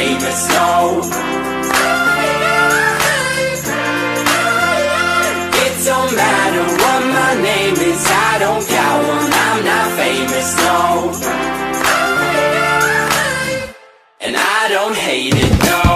name is snow. It don't matter what my name is, I don't got one, I'm not famous, no. And I don't hate it, no.